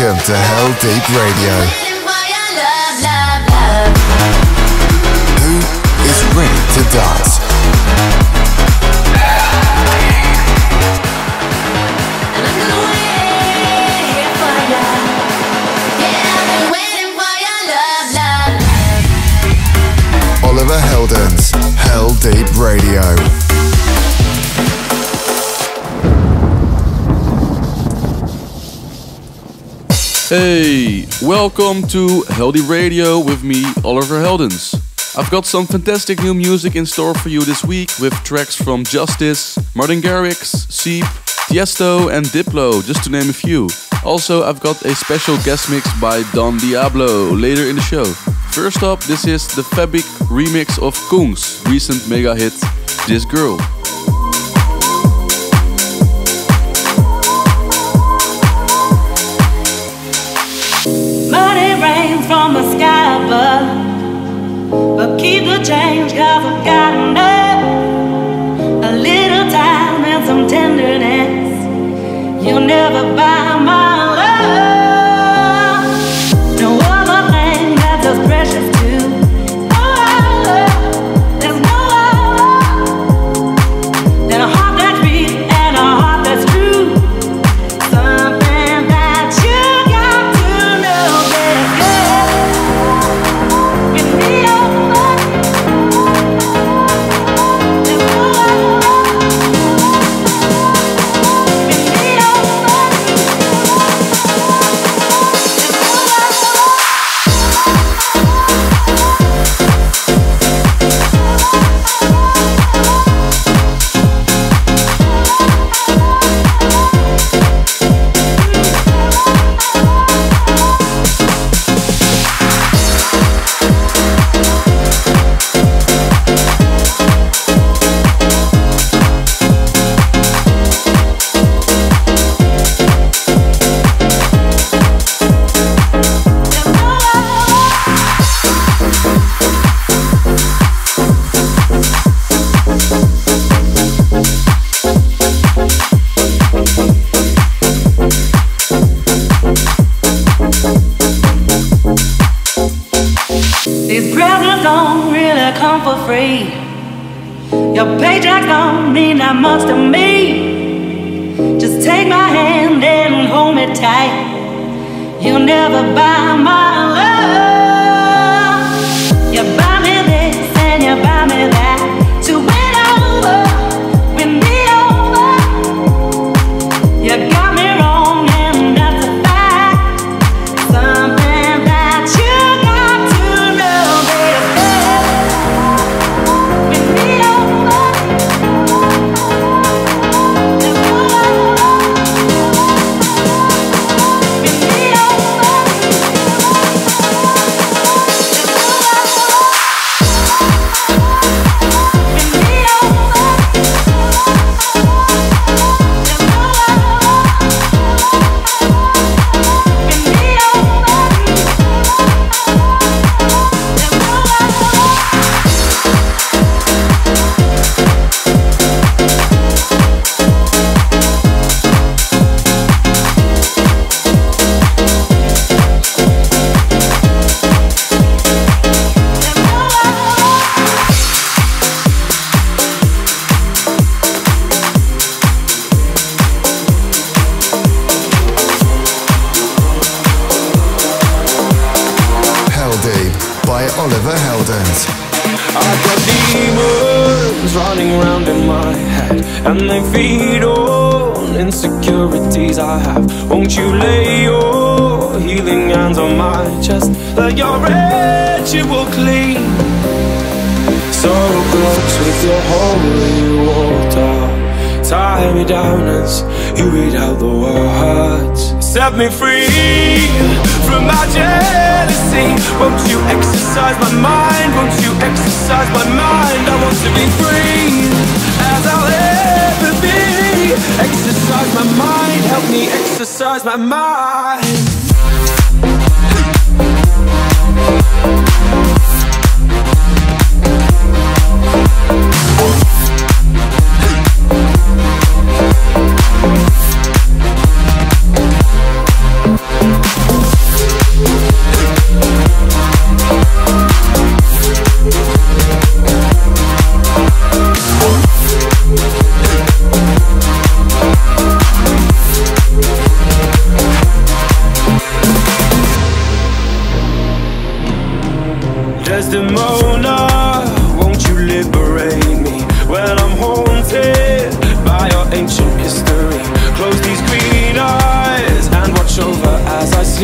Welcome to Heldeep Radio. Who is ready to dance? Oliver Heldens, Heldeep Radio. Hey, welcome to Heldeep Radio with me, Oliver Heldens. I've got some fantastic new music in store for you this week with tracks from Justice, Martin Garrix, Seep, Tiesto, and Diplo, just to name a few. Also, I've got a special guest mix by Don Diablo later in the show. First up, this is the Fabich remix of Kung's recent mega hit, This Girl. But keep the change, cause I've got enough. A little time and some tenderness. You'll never buy.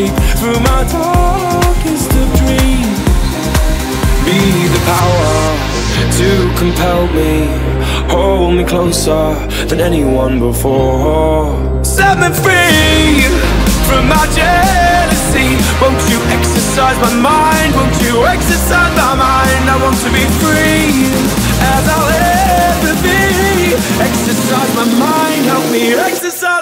Through my darkest of dreams. Be the power to compel me, hold me closer than anyone before. Set me free from my jealousy. Won't you exercise my mind? Won't you exercise my mind? I want to be free as I'll ever be. Exercise my mind, help me exercise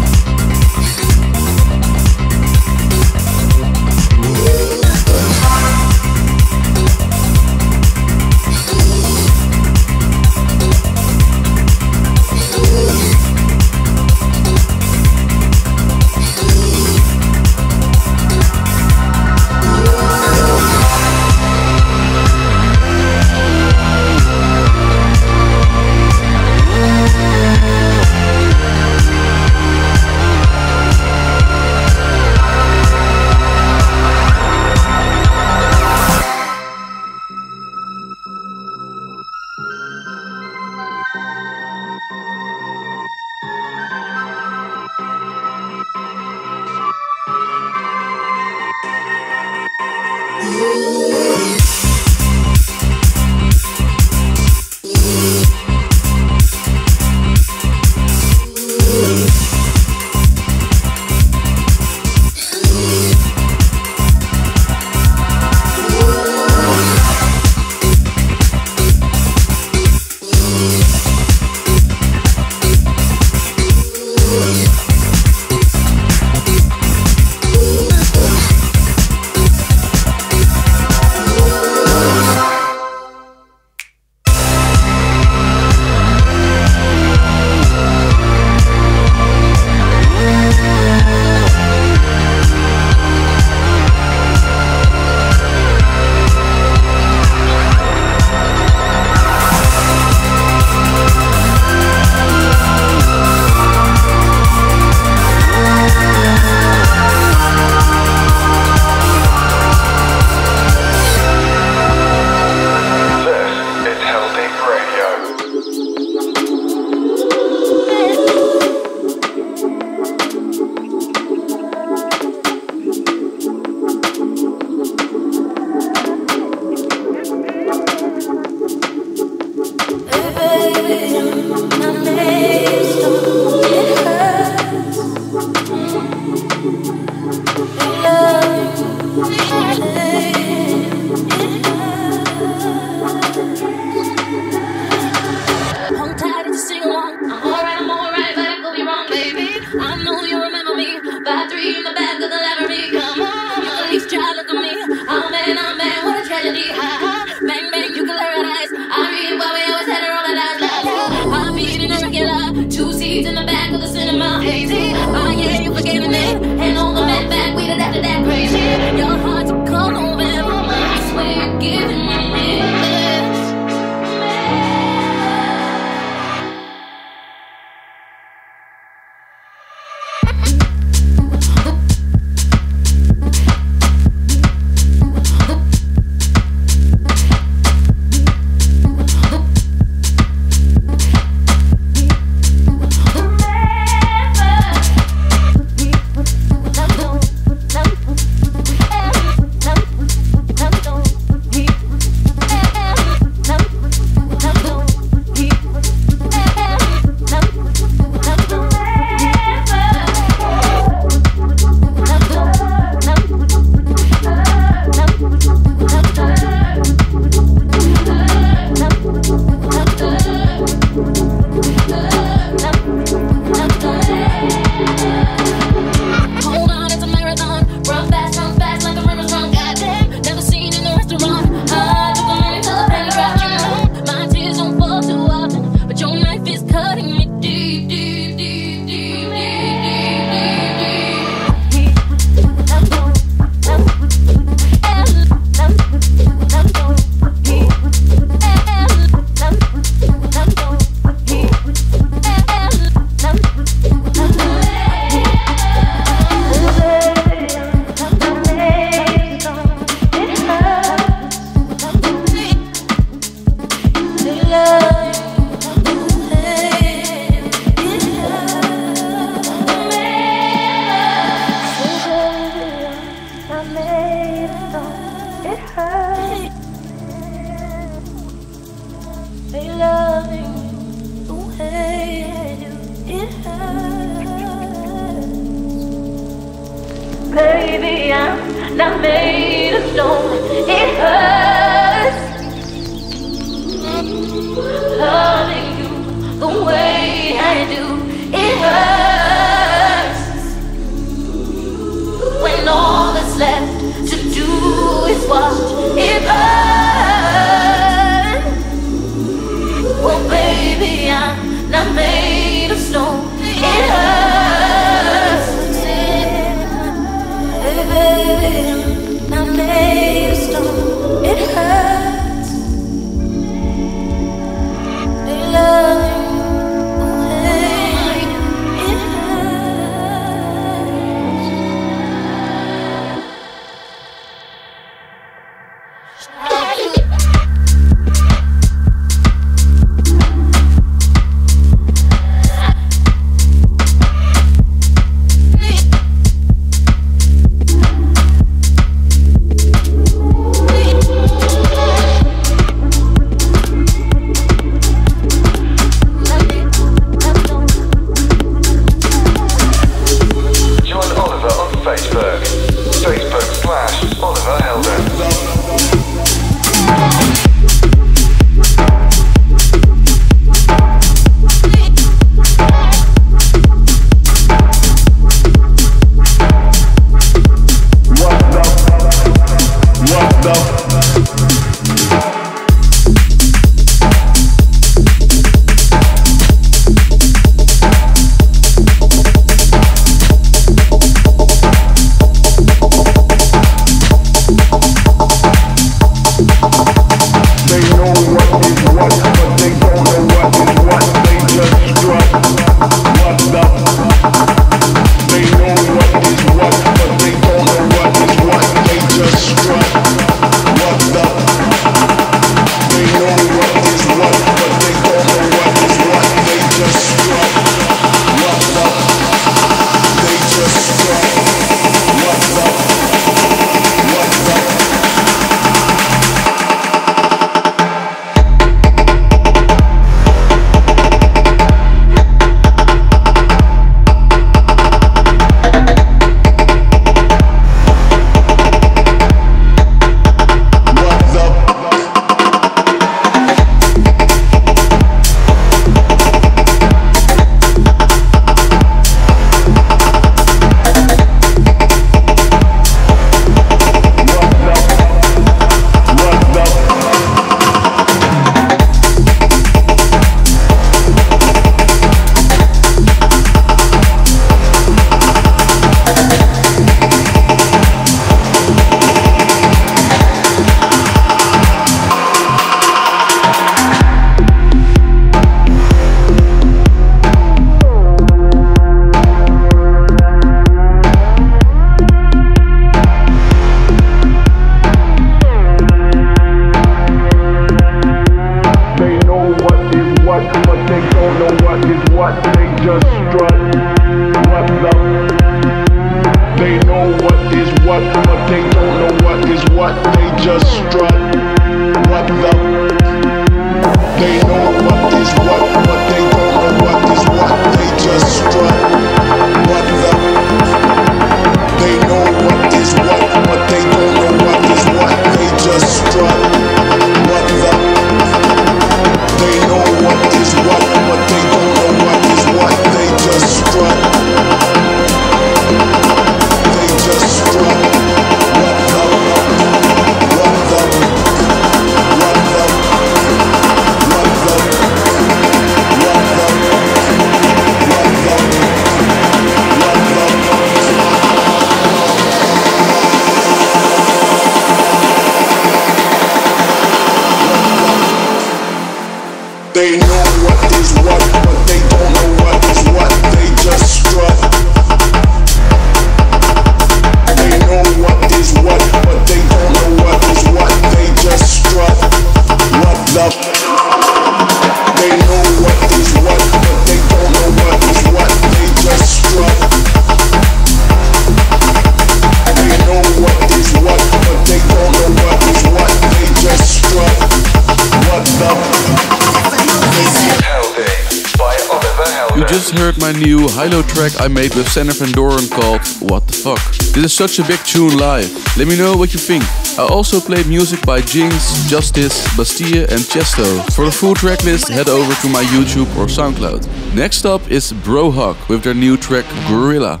just heard my new HI-LO track I made with Sander Van Doorn called What the Fuck. This is such a big tune live. Let me know what you think. I also played music by Jinx, Justice, Bastille and Tiesto. For the full track list, head over to my YouTube or SoundCloud. Next up is Brohug with their new track Gorilla.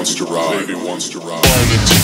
Wants to ride. Baby wants to ride.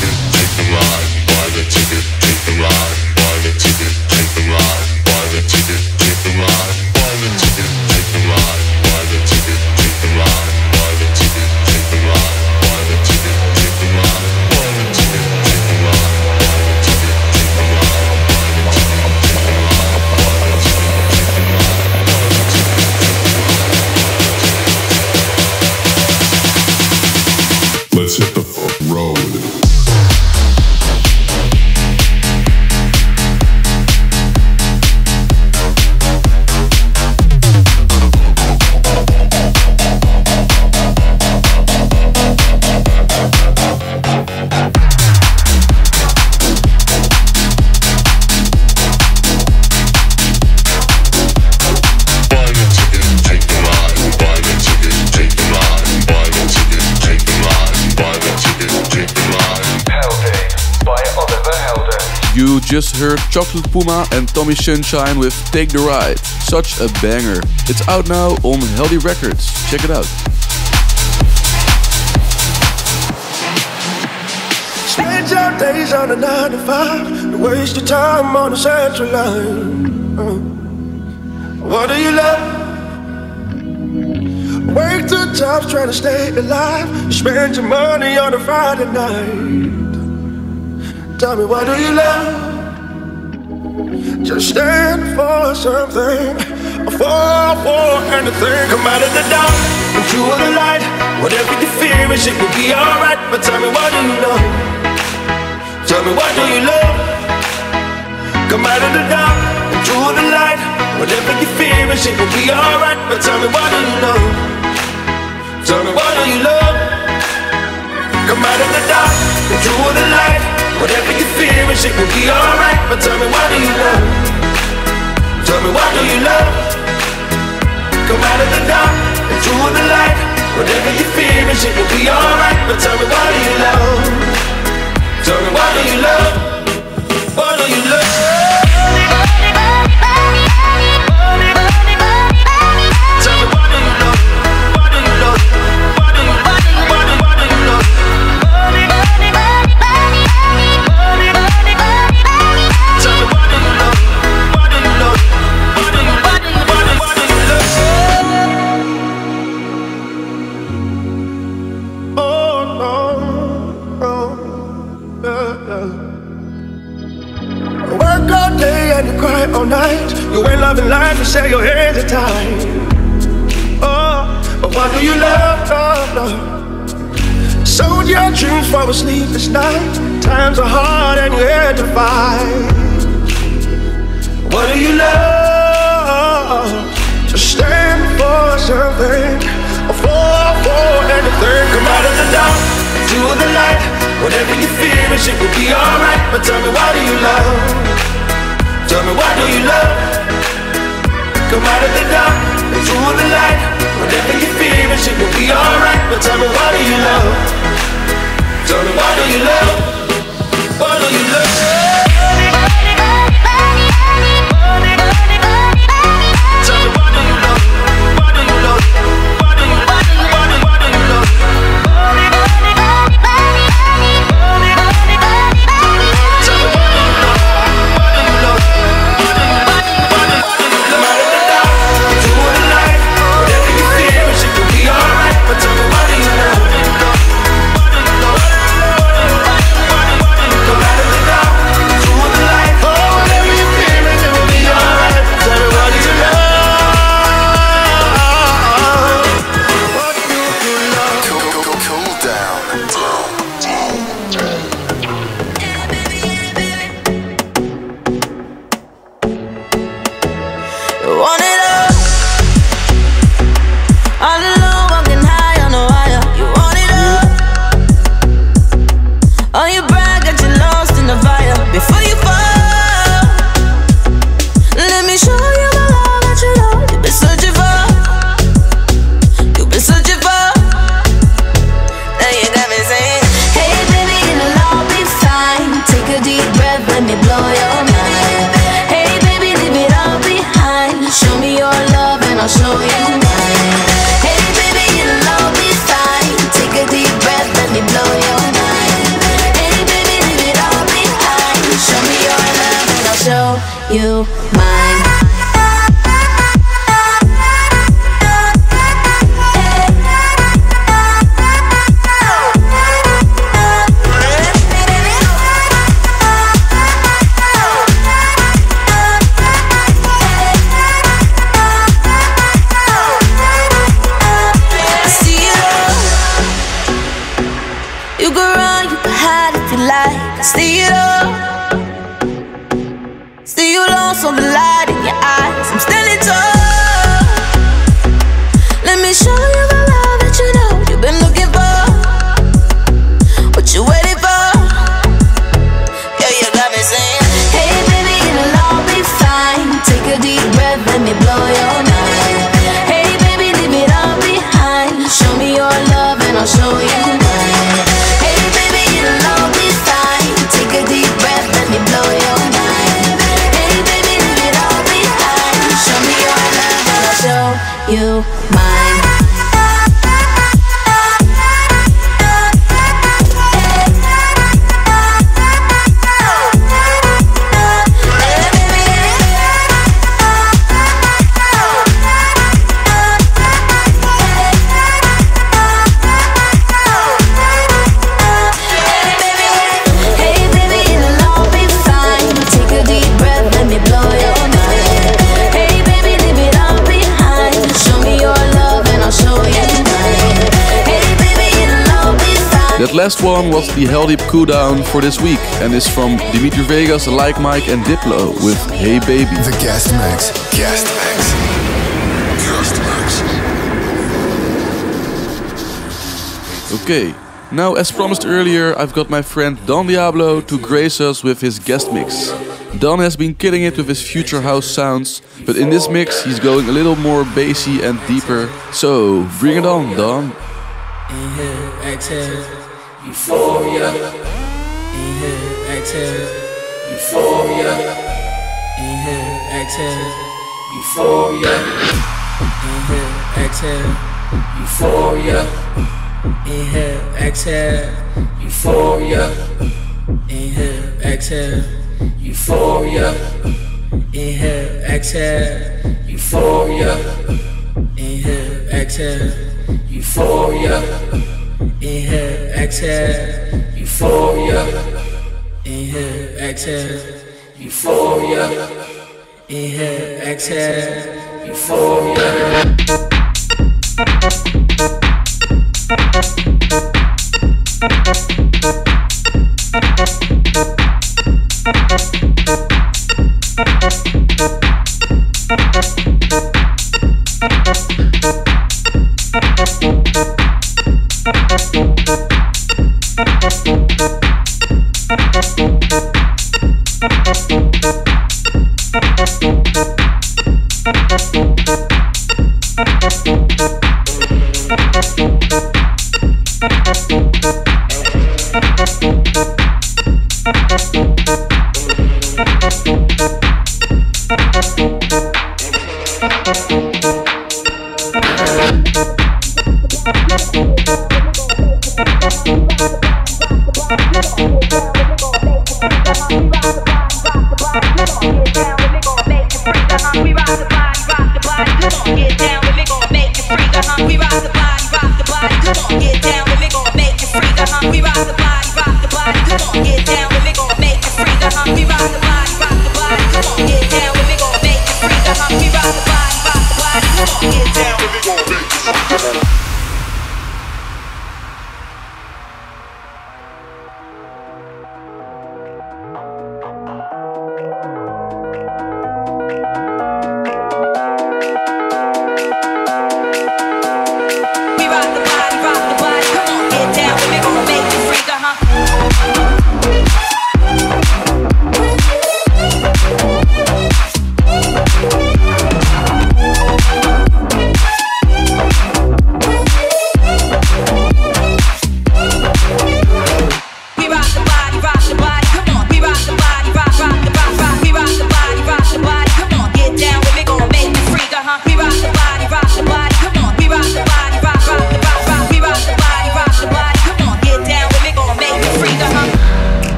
Just heard Chocolate Puma and Tommy Sunshine with Take the Ride. Such a banger. It's out now on Heldeep Records. Check it out. Spend your days on a nine to five, waste your time on central line. Uh. What do you love? Work two jobs trying to stay alive. Spend your money on a Friday night. Tell me, what do you love? Just stand for something, fall for anything. Come out of the dark into the light. Whatever you fear is, it will be alright. But tell me, what do you know? Tell me what do you love? Come out of the dark into the light. Whatever you fear is, it will be alright. But tell me what do you know? Tell me what do you love? Come out of the dark into the light. Whatever you fear is, it will be alright. But tell me what do you love? Tell me what do you love? Come out of the dark into the light. Whatever you fear is, it will be alright. But tell me what do you love? Tell me what do you love? And cry all night. You ain't loving life, you say your hands are tied. Oh, but what do you love? love, love? Sold your dreams for a sleepless night. Times are hard and you had to fight. What do you love? To stand for something, or fall for anything. Come out of the dark to the light. Whatever you fear it will be alright. But tell me, why do you love? Tell me, why do you love? Come out of the dark into the light. Whatever you is, it will be alright. But tell me, why do you love? Tell me, why do you love? Why do you last one was the Heldeep cool down for this week and is from Dimitri Vegas, Like Mike, and Diplo with Hey Baby. The guest mix. Guest mix. Guest mix. Okay, now as promised earlier, I've got my friend Don Diablo to grace us with his guest mix. Don has been killing it with his future house sounds, but in this mix he's going a little more bassy and deeper. So bring it on, Don. Inhale, exhale, euphoria. Inhale, exhale, euphoria. Inhale, exhale, euphoria. Inhale, exhale, euphoria. Inhale, exhale, euphoria. Inhale, exhale, euphoria. Inhale, exhale, euphoria. Inhale, exhale, euphoria. Inhale, exhale, euphoria. Inhale, exhale, euphoria. Inhale, exhale, euphoria. Thank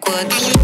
backward.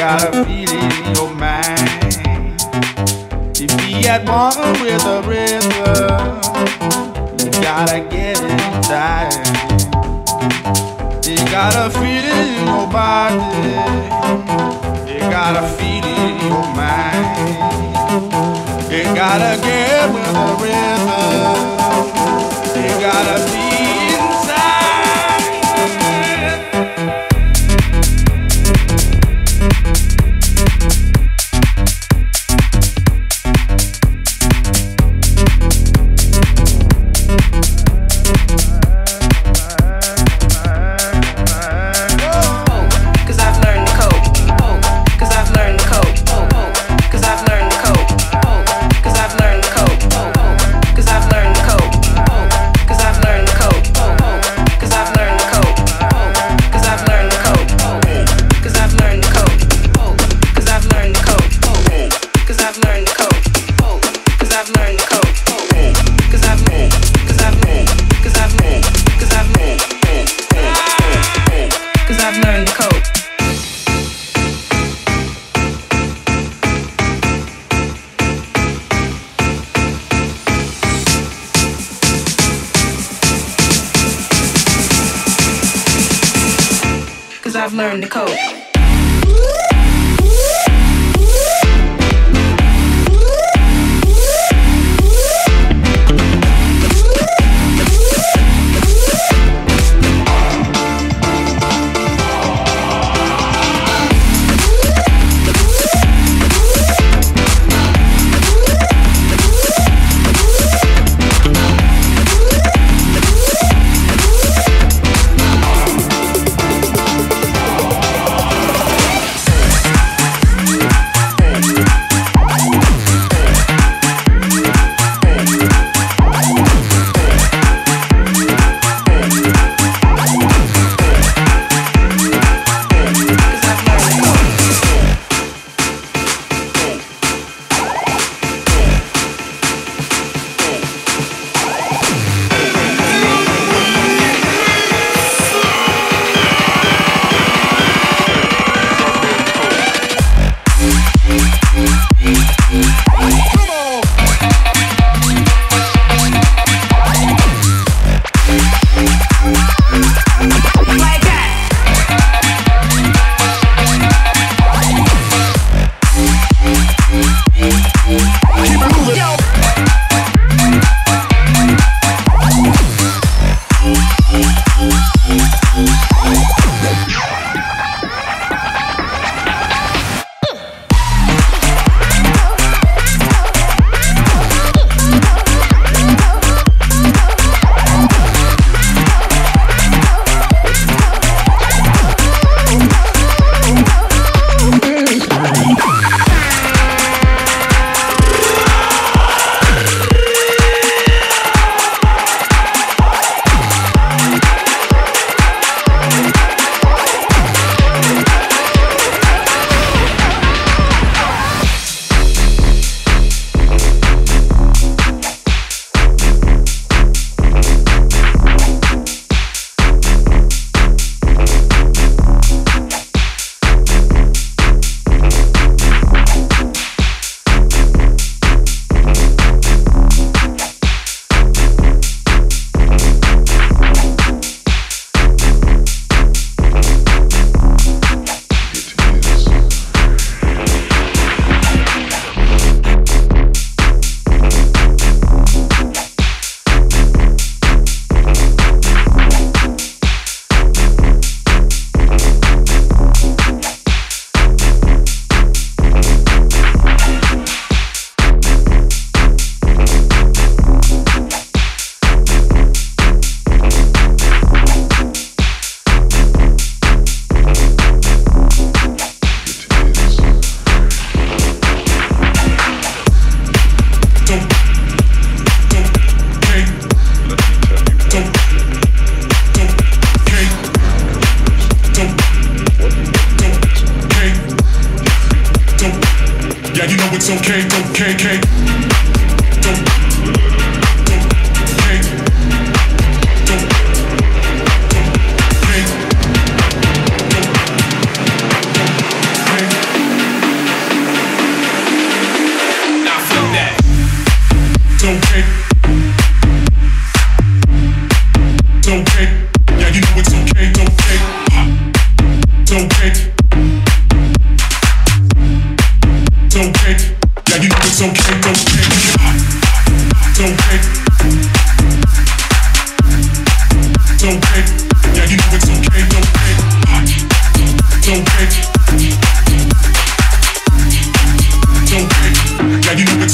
got a feeling in your mind. If be at one with the rhythm, you gotta get it inside. You got a feeling in your body. You got a feeling in your mind. You gotta get with the rhythm. You gotta be.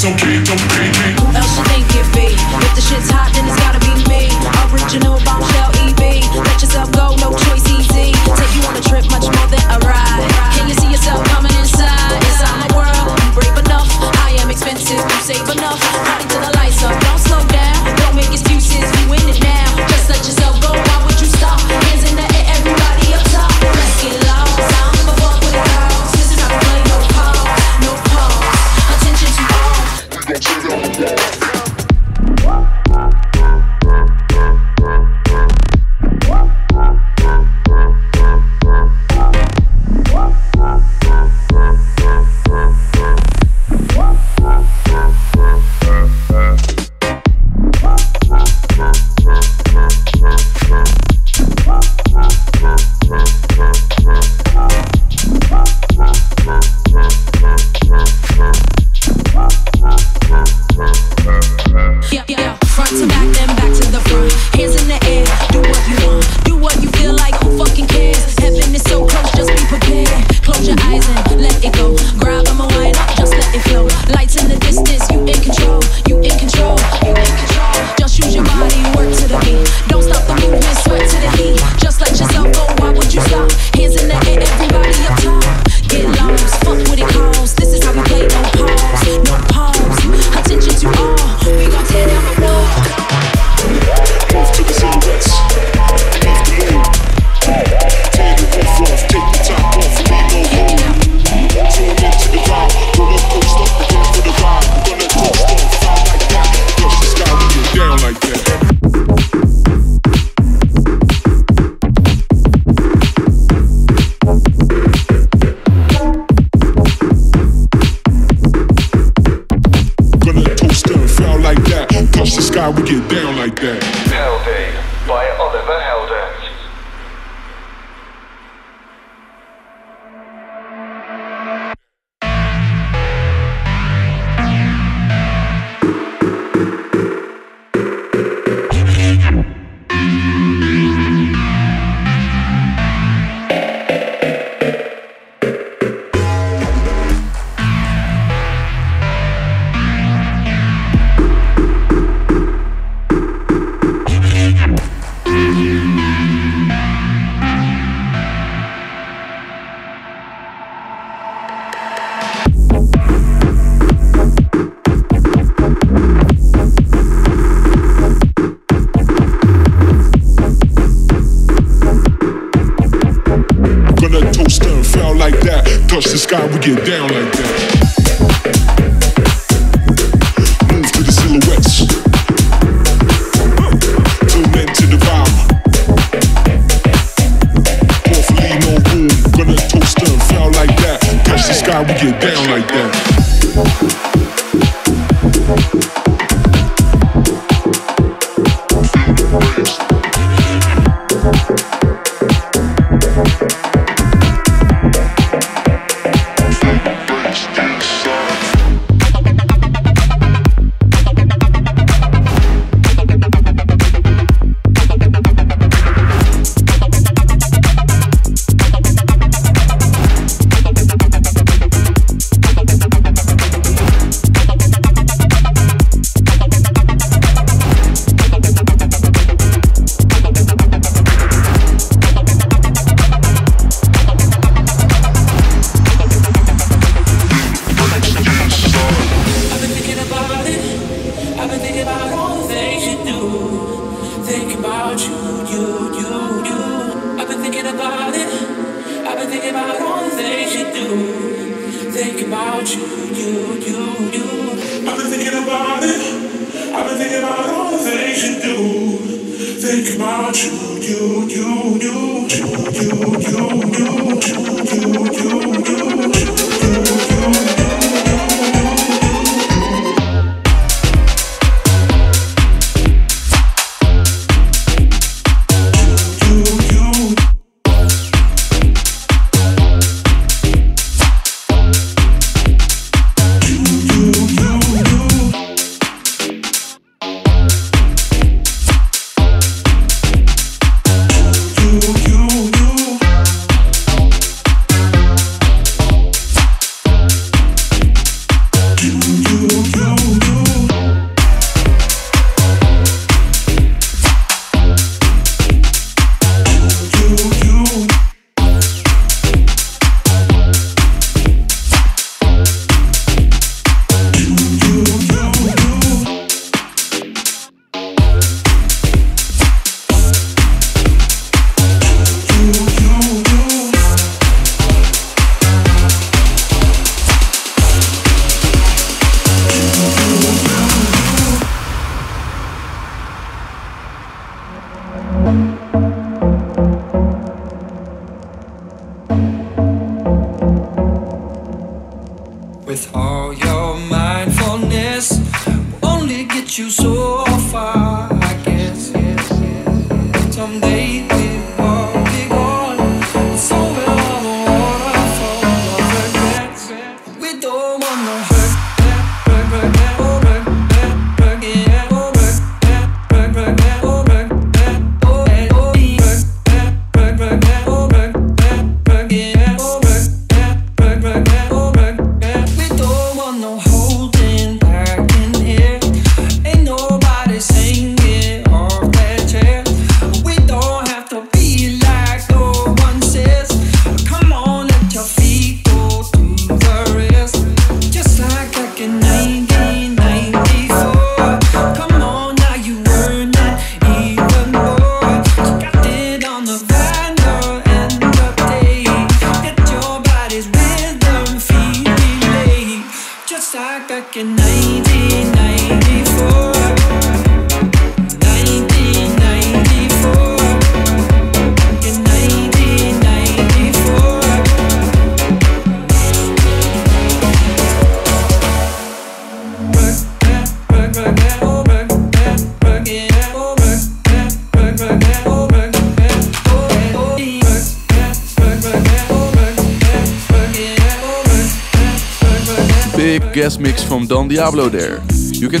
don't care, don't care.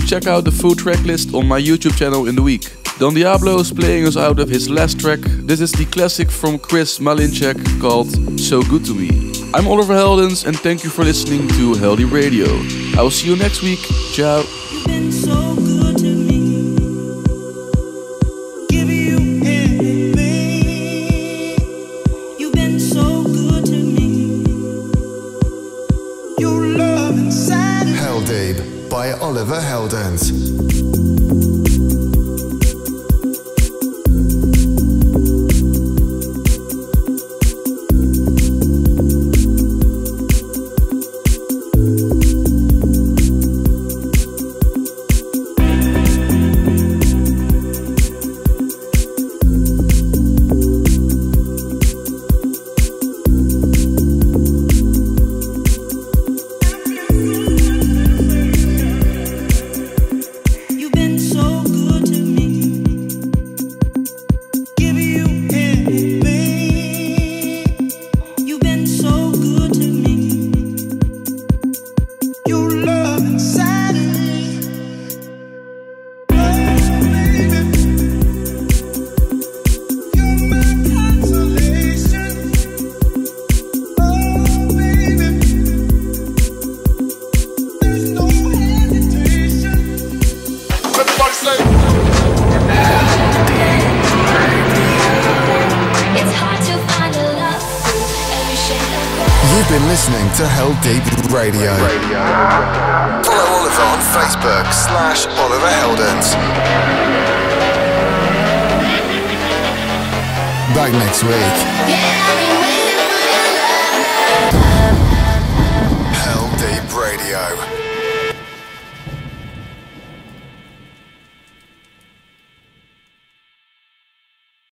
Check out the full track list on my YouTube channel in the week. Don Diablo is playing us out of his last track. This is the classic from Chris Malinchak called So Good To Me. I'm Oliver Heldens and thank you for listening to Heldeep Radio. I will see you next week. Ciao. Oliver